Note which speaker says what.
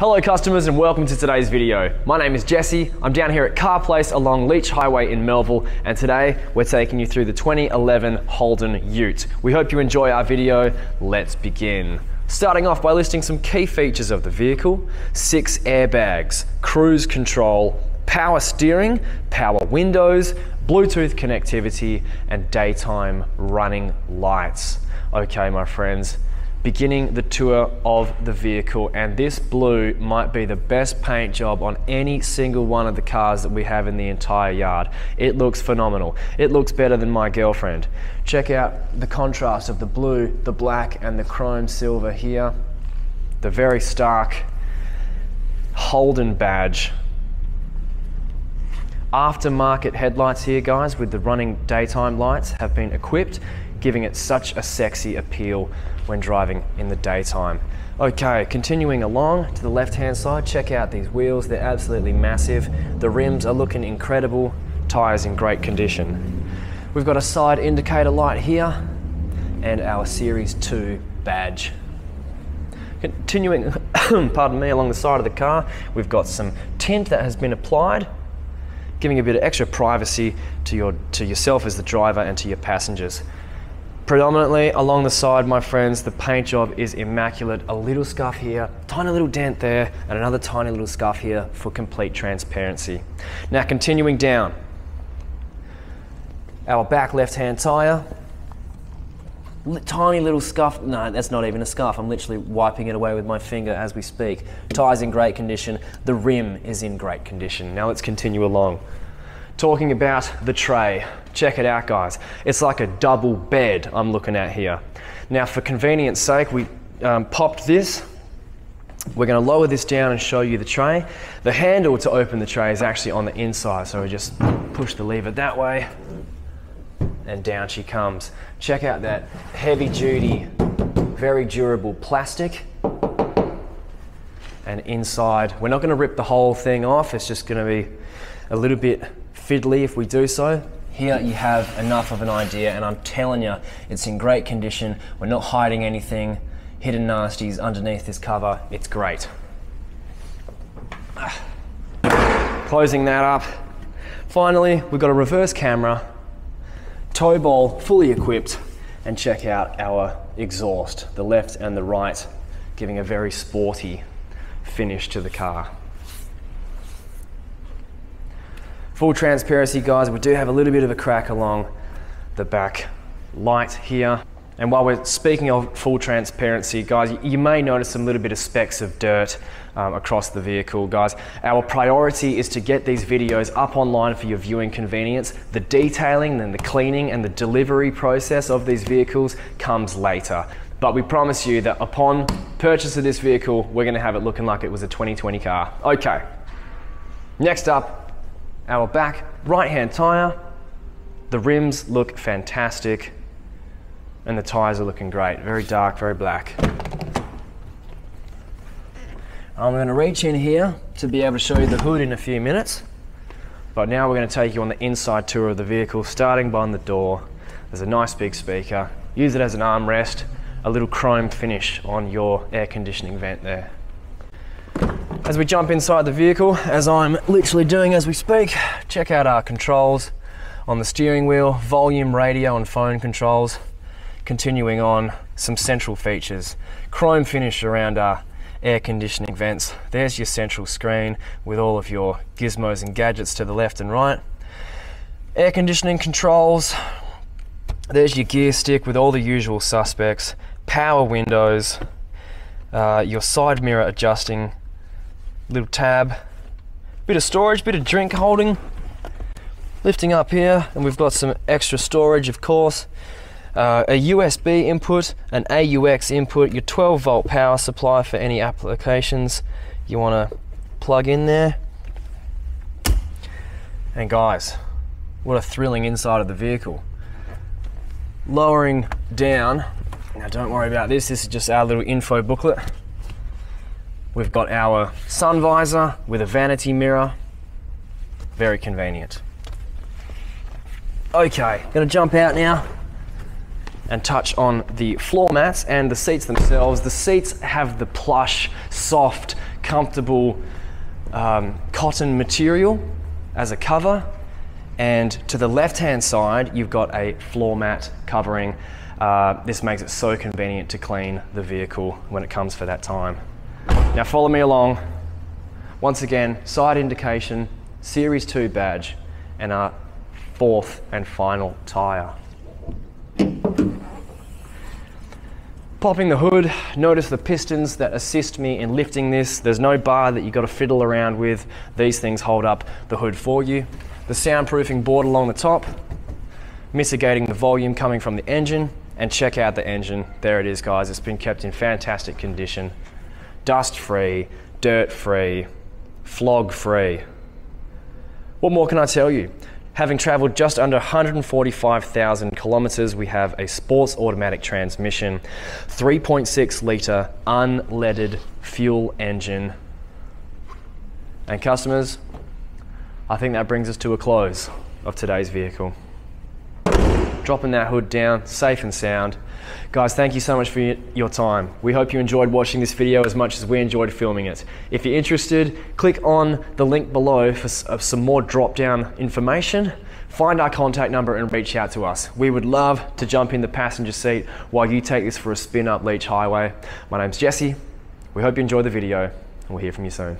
Speaker 1: Hello customers and welcome to today's video. My name is Jesse, I'm down here at Car Place along Leach Highway in Melville and today we're taking you through the 2011 Holden Ute. We hope you enjoy our video, let's begin. Starting off by listing some key features of the vehicle, six airbags, cruise control, power steering, power windows, Bluetooth connectivity and daytime running lights. Okay my friends, beginning the tour of the vehicle and this blue might be the best paint job on any single one of the cars that we have in the entire yard. It looks phenomenal. It looks better than my girlfriend. Check out the contrast of the blue, the black and the chrome silver here. The very stark Holden badge. Aftermarket headlights here guys with the running daytime lights have been equipped giving it such a sexy appeal when driving in the daytime. Okay, continuing along to the left hand side, check out these wheels, they're absolutely massive. The rims are looking incredible, tyres in great condition. We've got a side indicator light here and our Series 2 badge. Continuing, pardon me, along the side of the car, we've got some tint that has been applied, giving a bit of extra privacy to, your, to yourself as the driver and to your passengers. Predominantly along the side, my friends, the paint job is immaculate. A little scuff here, tiny little dent there, and another tiny little scuff here for complete transparency. Now continuing down, our back left-hand tire, tiny little scuff. No, that's not even a scuff. I'm literally wiping it away with my finger as we speak. Tire's in great condition. The rim is in great condition. Now let's continue along talking about the tray. Check it out, guys. It's like a double bed I'm looking at here. Now, for convenience sake, we um, popped this. We're going to lower this down and show you the tray. The handle to open the tray is actually on the inside, so we just push the lever that way, and down she comes. Check out that heavy duty, very durable plastic. And inside, we're not going to rip the whole thing off, it's just going to be a little bit fiddly if we do so. Here you have enough of an idea and I'm telling you, it's in great condition. We're not hiding anything, hidden nasties underneath this cover. It's great. Closing that up. Finally, we've got a reverse camera, tow ball fully equipped, and check out our exhaust, the left and the right, giving a very sporty finish to the car. Full transparency, guys, we do have a little bit of a crack along the back light here. And while we're speaking of full transparency, guys, you may notice some little bit of specks of dirt um, across the vehicle, guys. Our priority is to get these videos up online for your viewing convenience. The detailing and the cleaning and the delivery process of these vehicles comes later. But we promise you that upon purchase of this vehicle, we're gonna have it looking like it was a 2020 car. Okay, next up, our back right hand tyre. The rims look fantastic and the tyres are looking great. Very dark, very black. I'm going to reach in here to be able to show you the hood in a few minutes. But now we're going to take you on the inside tour of the vehicle, starting behind the door. There's a nice big speaker. Use it as an armrest, a little chrome finish on your air conditioning vent there. As we jump inside the vehicle, as I'm literally doing as we speak, check out our controls on the steering wheel, volume, radio and phone controls. Continuing on, some central features. Chrome finish around our air conditioning vents. There's your central screen with all of your gizmos and gadgets to the left and right. Air conditioning controls. There's your gear stick with all the usual suspects. Power windows. Uh, your side mirror adjusting little tab, bit of storage, bit of drink holding. Lifting up here, and we've got some extra storage, of course. Uh, a USB input, an AUX input, your 12 volt power supply for any applications you want to plug in there. And guys, what a thrilling inside of the vehicle. Lowering down, now don't worry about this, this is just our little info booklet. We've got our sun visor with a vanity mirror. Very convenient. Okay, gonna jump out now and touch on the floor mats and the seats themselves. The seats have the plush, soft, comfortable um, cotton material as a cover. And to the left-hand side, you've got a floor mat covering. Uh, this makes it so convenient to clean the vehicle when it comes for that time. Now follow me along. Once again, side indication, Series 2 badge, and our fourth and final tyre. Popping the hood, notice the pistons that assist me in lifting this. There's no bar that you've got to fiddle around with. These things hold up the hood for you. The soundproofing board along the top, mitigating the volume coming from the engine. And check out the engine. There it is, guys. It's been kept in fantastic condition. Dust free, dirt free, flog free. What more can I tell you? Having traveled just under 145,000 kilometers, we have a sports automatic transmission, 3.6 litre unleaded fuel engine. And customers, I think that brings us to a close of today's vehicle. Dropping that hood down, safe and sound. Guys, thank you so much for your time. We hope you enjoyed watching this video as much as we enjoyed filming it. If you're interested, click on the link below for uh, some more drop down information. Find our contact number and reach out to us. We would love to jump in the passenger seat while you take this for a spin up Leach Highway. My name's Jesse. We hope you enjoyed the video and we'll hear from you soon.